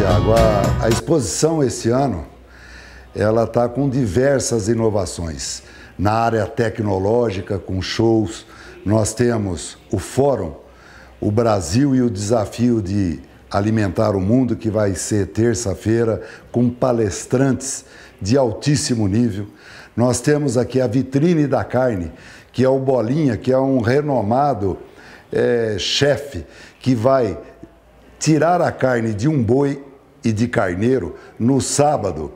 Tiago. A, a exposição esse ano ela está com diversas inovações na área tecnológica, com shows. Nós temos o Fórum, o Brasil e o Desafio de Alimentar o Mundo, que vai ser terça-feira, com palestrantes de altíssimo nível. Nós temos aqui a Vitrine da Carne, que é o Bolinha, que é um renomado é, chefe que vai tirar a carne de um boi e de carneiro no sábado,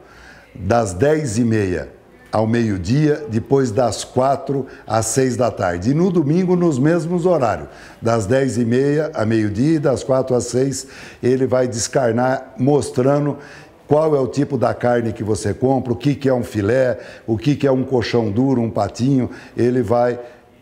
das 10h30 ao meio-dia, depois das 4 às 6 da tarde. E no domingo, nos mesmos horários, das 10h30 a meio-dia e das 4 às 6, ele vai descarnar, mostrando qual é o tipo da carne que você compra, o que, que é um filé, o que, que é um colchão duro, um patinho, ele vai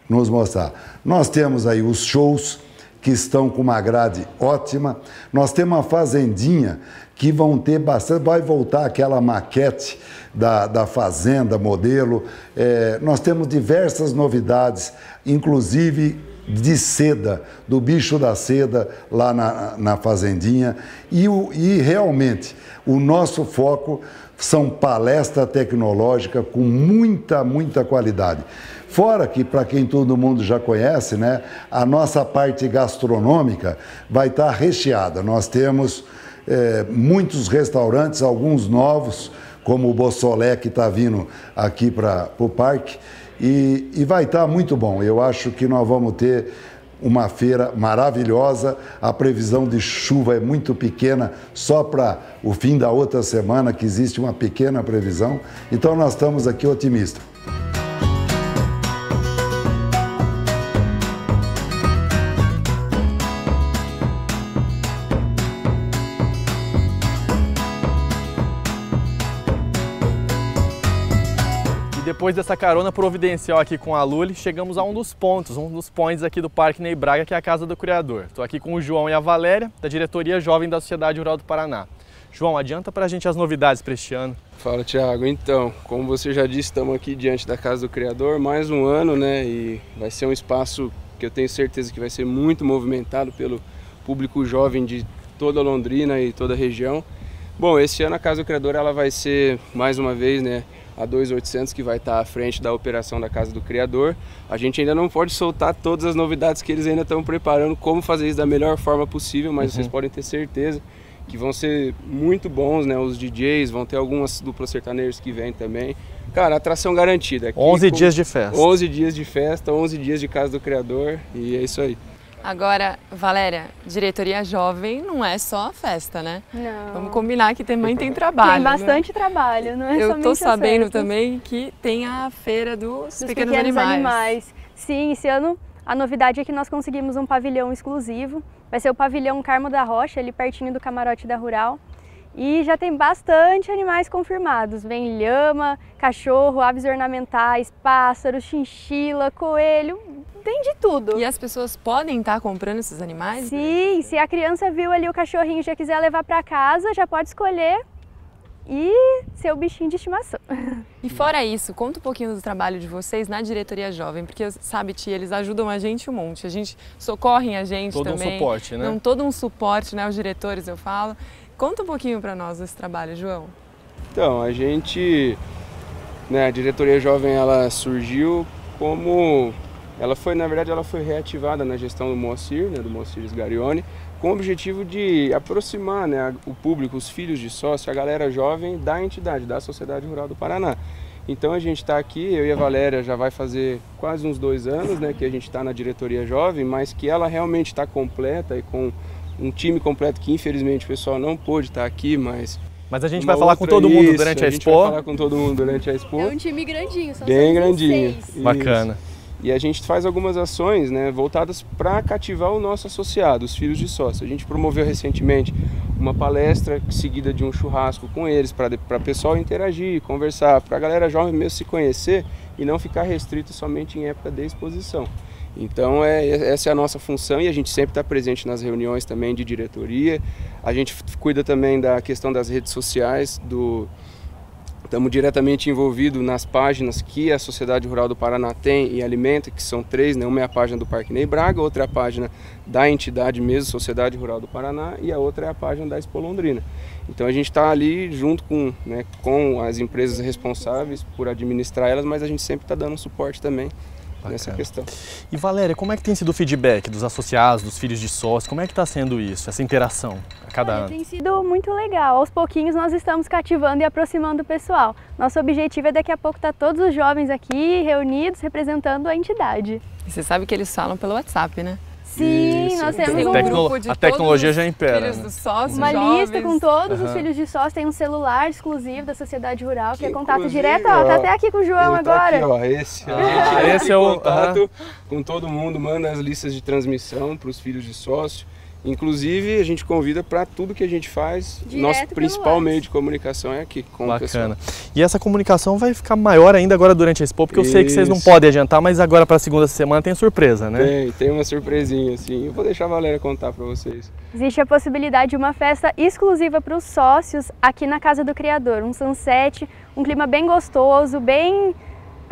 nos mostrar. Nós temos aí os shows que estão com uma grade ótima. Nós temos uma fazendinha que vão ter bastante, vai voltar aquela maquete da, da fazenda, modelo. É, nós temos diversas novidades, inclusive de seda, do bicho da seda lá na, na fazendinha. E, o, e realmente, o nosso foco são palestra tecnológica com muita, muita qualidade. Fora que, para quem todo mundo já conhece, né, a nossa parte gastronômica vai estar recheada. Nós temos é, muitos restaurantes, alguns novos, como o Bossolé, que está vindo aqui para o parque, e, e vai estar muito bom. Eu acho que nós vamos ter uma feira maravilhosa. A previsão de chuva é muito pequena, só para o fim da outra semana que existe uma pequena previsão. Então nós estamos aqui otimistas. Depois dessa carona providencial aqui com a Luli, chegamos a um dos pontos, um dos points aqui do Parque Ney Braga, que é a Casa do Criador. Estou aqui com o João e a Valéria, da Diretoria Jovem da Sociedade Rural do Paraná. João, adianta para a gente as novidades para este ano. Fala, Tiago. Então, como você já disse, estamos aqui diante da Casa do Criador, mais um ano, né? E vai ser um espaço que eu tenho certeza que vai ser muito movimentado pelo público jovem de toda Londrina e toda a região. Bom, esse ano a Casa do Criador ela vai ser, mais uma vez, né? A 2800 que vai estar à frente da operação da Casa do Criador. A gente ainda não pode soltar todas as novidades que eles ainda estão preparando, como fazer isso da melhor forma possível, mas uhum. vocês podem ter certeza que vão ser muito bons, né? Os DJs, vão ter algumas duplas sertanejos que vêm também. Cara, atração garantida. Aqui, 11 dias de festa. 11 dias de festa, 11 dias de Casa do Criador e é isso aí. Agora, Valéria, diretoria jovem não é só a festa, né? Não. Vamos combinar que também tem trabalho. Tem bastante né? trabalho, não é Eu tô sabendo também que tem a feira dos, dos pequenos, pequenos animais. animais. Sim, esse ano a novidade é que nós conseguimos um pavilhão exclusivo. Vai ser o pavilhão Carmo da Rocha, ali pertinho do camarote da Rural. E já tem bastante animais confirmados. Vem lhama, cachorro, aves ornamentais, pássaros, chinchila, coelho, tem de tudo. E as pessoas podem estar comprando esses animais? Sim, né? se a criança viu ali o cachorrinho e já quiser levar para casa, já pode escolher e ser o bichinho de estimação. E fora isso, conta um pouquinho do trabalho de vocês na diretoria jovem, porque sabe, tia, eles ajudam a gente um monte, a gente socorrem a gente todo também. Todo um suporte, né? Não, todo um suporte, né, os diretores eu falo. Conta um pouquinho para nós desse trabalho, João. Então, a gente, né, a diretoria jovem, ela surgiu como ela foi, na verdade, ela foi reativada na gestão do Moacir, né, do Moacir Sgarione, com o objetivo de aproximar né, o público, os filhos de sócio, a galera jovem da entidade, da Sociedade Rural do Paraná. Então a gente está aqui, eu e a Valéria já vai fazer quase uns dois anos né, que a gente está na diretoria jovem, mas que ela realmente está completa e com um time completo que infelizmente o pessoal não pôde estar aqui, mas mas a gente vai falar com todo mundo isso, durante a, a Expo. A gente vai falar com todo mundo durante a Expo. É um time grandinho, são Bem grandinho. Bacana. E a gente faz algumas ações né, voltadas para cativar o nosso associado, os filhos de sócio. A gente promoveu recentemente uma palestra seguida de um churrasco com eles, para o pessoal interagir, conversar, para a galera jovem mesmo se conhecer e não ficar restrito somente em época de exposição. Então é, essa é a nossa função e a gente sempre está presente nas reuniões também de diretoria. A gente cuida também da questão das redes sociais, do, Estamos diretamente envolvidos nas páginas que a Sociedade Rural do Paraná tem e alimenta, que são três, né? Uma é a página do Parque Ney Braga, outra é a página da entidade mesmo, Sociedade Rural do Paraná, e a outra é a página da Expo Londrina. Então a gente está ali junto com, né, com as empresas responsáveis por administrar elas, mas a gente sempre está dando suporte também Bacana. nessa questão. E Valéria, como é que tem sido o feedback dos associados, dos filhos de sócios? Como é que está sendo isso, essa interação a cada Olha, ano? Tem sido muito legal. Aos pouquinhos nós estamos cativando e aproximando o pessoal. Nosso objetivo é daqui a pouco estar tá todos os jovens aqui reunidos representando a entidade. E você sabe que eles falam pelo WhatsApp, né? Sim. Nós temos um Tecno grupo de A tecnologia já impera. Né? Sócios, uma jovens. lista com todos uhum. os filhos de sócios, tem um celular exclusivo da Sociedade Rural, que, que é contato direto, ó, tá até aqui com o João agora. Aqui, ó, esse, ah, esse é o contato uhum. com todo mundo, manda as listas de transmissão para os filhos de sócio. Inclusive, a gente convida para tudo que a gente faz. Direto Nosso principal meio de comunicação é aqui com Bacana. E essa comunicação vai ficar maior ainda agora durante a Expo, porque Isso. eu sei que vocês não podem adiantar, mas agora para a segunda semana tem surpresa, né? Tem, tem uma surpresinha, assim. Eu vou deixar a Valéria contar para vocês. Existe a possibilidade de uma festa exclusiva para os sócios aqui na Casa do Criador. Um sunset, um clima bem gostoso, bem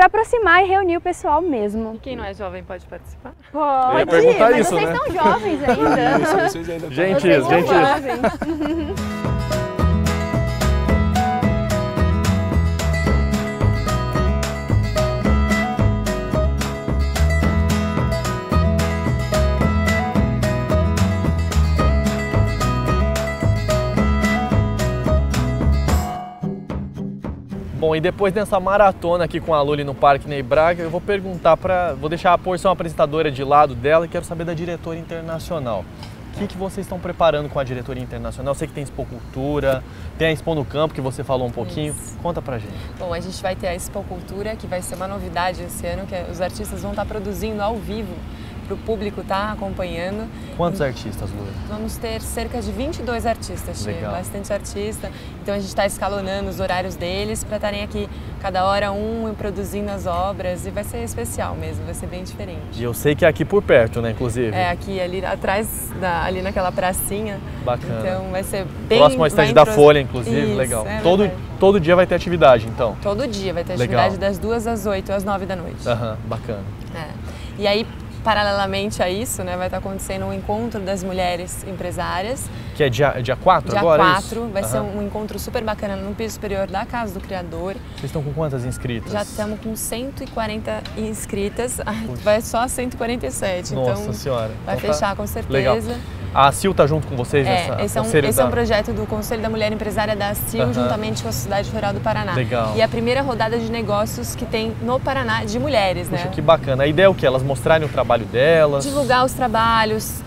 para aproximar e reunir o pessoal mesmo. E quem não é jovem pode participar? Pode, mas isso, vocês né? estão jovens ainda. Isso, vocês ainda gente, gente. Bom, e depois dessa maratona aqui com a Luli no Parque Ney Braga, eu vou perguntar para, vou deixar a porção apresentadora de lado dela e quero saber da diretora internacional. O que, que vocês estão preparando com a diretoria internacional? Eu sei que tem Expo Cultura, tem a Expo no Campo, que você falou um pouquinho. Isso. Conta pra gente. Bom, a gente vai ter a Expo Cultura, que vai ser uma novidade esse ano, que os artistas vão estar produzindo ao vivo para o público estar tá acompanhando. Quantos artistas, Lu? Vamos ter cerca de 22 artistas, Legal. bastante artista. Então a gente está escalonando os horários deles para estarem aqui cada hora um produzindo as obras e vai ser especial mesmo, vai ser bem diferente. E eu sei que é aqui por perto, né, inclusive? É, aqui ali atrás, da, ali naquela pracinha. Bacana. Então vai ser bem... Próximo ao estande da Folha, inclusive, Isso, legal. É todo, todo dia vai ter atividade, então? Todo dia vai ter legal. atividade das duas às oito às nove da noite. Aham, bacana. É. E aí, Paralelamente a isso, né, vai estar acontecendo um encontro das mulheres empresárias. Que é dia, dia 4 dia agora? Dia 4, vai uhum. ser um encontro super bacana no piso superior da Casa do Criador. Vocês estão com quantas inscritas? Já estamos com 140 inscritas, Puxa. vai só 147. Nossa então senhora. Vai então fechar tá... com certeza. Legal. A CIL está junto com vocês é, nessa esse é, um, esse da... é um projeto do Conselho da Mulher Empresária da CIL, uhum. juntamente com a Sociedade Rural do Paraná. Legal. E é a primeira rodada de negócios que tem no Paraná de mulheres, Puxa, né? que bacana. A ideia é o quê? Elas mostrarem o trabalho delas? Divulgar os trabalhos,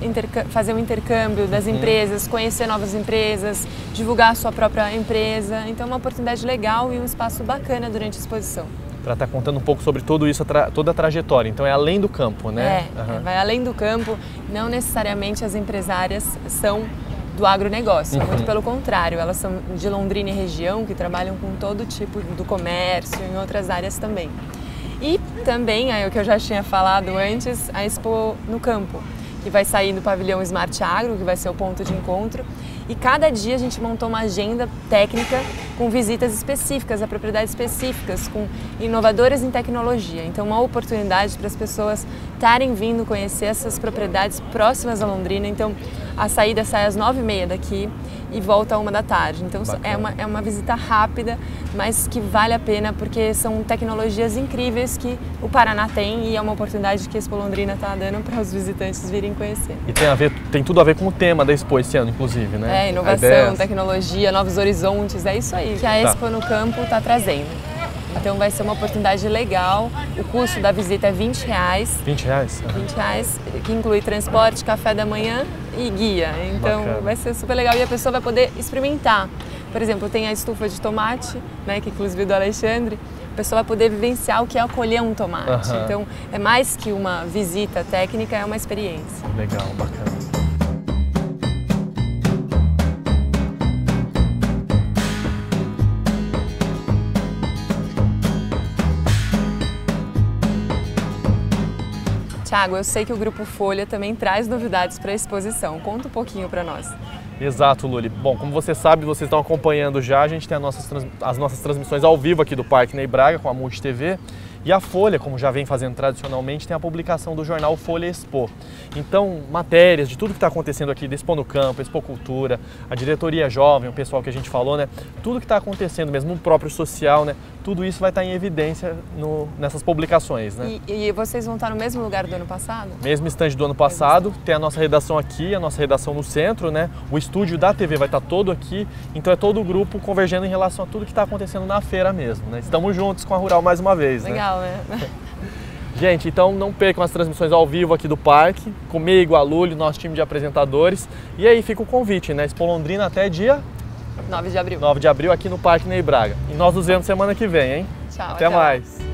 fazer um intercâmbio das uhum. empresas, conhecer novas empresas, divulgar a sua própria empresa. Então é uma oportunidade legal e um espaço bacana durante a exposição para estar tá contando um pouco sobre tudo isso, toda a trajetória. Então é além do campo, né? É, uhum. vai além do campo. Não necessariamente as empresárias são do agronegócio, uhum. muito pelo contrário, elas são de Londrina e região que trabalham com todo tipo do comércio, em outras áreas também. E também, aí o que eu já tinha falado antes, a Expo no campo, que vai sair do pavilhão Smart Agro, que vai ser o ponto de encontro, e cada dia a gente montou uma agenda técnica com visitas específicas a propriedades específicas, com inovadores em tecnologia. Então, uma oportunidade para as pessoas estarem vindo conhecer essas propriedades próximas a Londrina. Então, a saída sai às nove e meia daqui e volta a uma da tarde. Então é uma, é uma visita rápida, mas que vale a pena porque são tecnologias incríveis que o Paraná tem e é uma oportunidade que a Expo Londrina está dando para os visitantes virem conhecer. E tem, a ver, tem tudo a ver com o tema da Expo esse ano, inclusive, né? É, inovação, é tecnologia, novos horizontes, é isso aí que a tá. Expo tá. no campo está trazendo. Então vai ser uma oportunidade legal. O custo da visita é 20 reais. 20 reais? 20 reais, que inclui transporte, café da manhã e guia. Então Bacana. vai ser super legal e a pessoa vai poder experimentar. Por exemplo, tem a estufa de tomate, né, que inclusive do Alexandre. A pessoa vai poder vivenciar o que é colher um tomate. Uhum. Então é mais que uma visita técnica, é uma experiência. Legal, bacana. Tiago, eu sei que o Grupo Folha também traz novidades para a exposição. Conta um pouquinho para nós. Exato, Luli. Bom, como você sabe, vocês estão acompanhando já, a gente tem as nossas, as nossas transmissões ao vivo aqui do Parque Ney Braga com a Multi TV. E a Folha, como já vem fazendo tradicionalmente, tem a publicação do jornal Folha Expo. Então, matérias de tudo que está acontecendo aqui, da Expo no Campo, Expo Cultura, a diretoria jovem, o pessoal que a gente falou, né? Tudo que está acontecendo, mesmo o próprio social, né? Tudo isso vai estar tá em evidência no, nessas publicações, né? E, e, vocês vão estar no mesmo lugar do ano passado? Mesmo estande do ano passado, tem a nossa redação aqui, a nossa redação no centro, né? O estúdio da TV vai estar tá todo aqui, então é todo o grupo convergendo em relação a tudo que está acontecendo na feira mesmo, né? Estamos juntos com a Rural mais uma vez, Legal, né? Né? Gente, então não percam as transmissões ao vivo aqui do parque, comigo, a Lully, nosso time de apresentadores. E aí fica o convite, né? Expo Londrina até dia 9 de abril. 9 de abril aqui no Parque Ney Braga. E nós nos vemos semana que vem, hein? Tchau. Até tchau. mais.